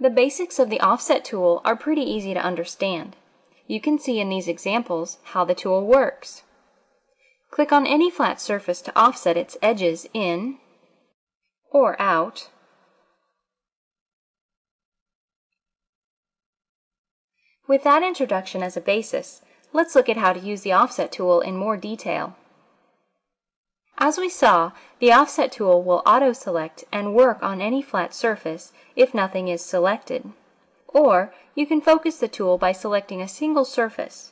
The basics of the Offset tool are pretty easy to understand. You can see in these examples how the tool works. Click on any flat surface to offset its edges in or out. With that introduction as a basis, let's look at how to use the Offset tool in more detail. As we saw, the Offset tool will auto-select and work on any flat surface if nothing is selected. Or you can focus the tool by selecting a single surface.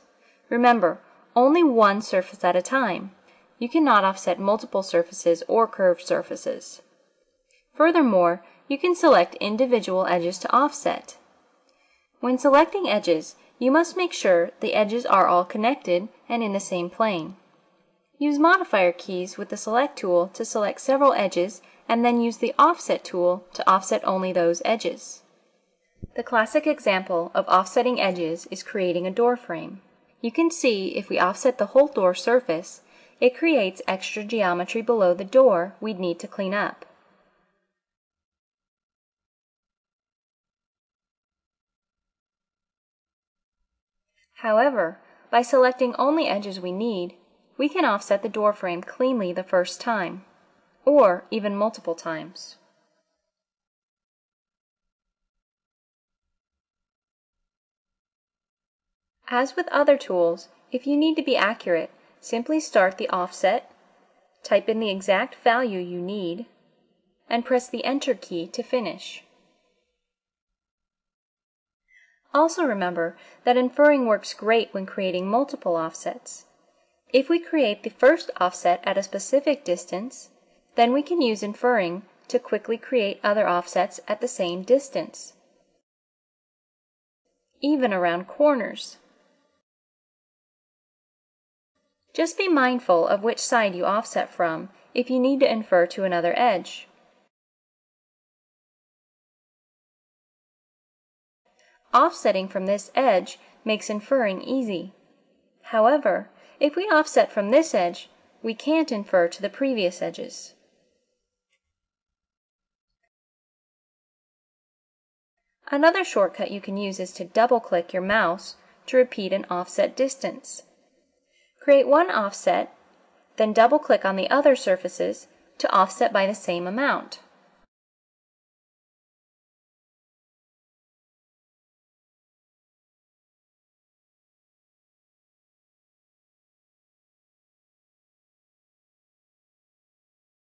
Remember, only one surface at a time. You cannot offset multiple surfaces or curved surfaces. Furthermore, you can select individual edges to offset. When selecting edges, you must make sure the edges are all connected and in the same plane. Use modifier keys with the Select tool to select several edges and then use the Offset tool to offset only those edges. The classic example of offsetting edges is creating a door frame. You can see if we offset the whole door surface, it creates extra geometry below the door we'd need to clean up. However, by selecting only edges we need, we can offset the door frame cleanly the first time, or even multiple times. As with other tools, if you need to be accurate, simply start the offset, type in the exact value you need, and press the Enter key to finish. Also remember that inferring works great when creating multiple offsets. If we create the first offset at a specific distance, then we can use inferring to quickly create other offsets at the same distance, even around corners. Just be mindful of which side you offset from if you need to infer to another edge. Offsetting from this edge makes inferring easy. However, if we offset from this edge, we can't infer to the previous edges. Another shortcut you can use is to double-click your mouse to repeat an offset distance. Create one offset, then double-click on the other surfaces to offset by the same amount.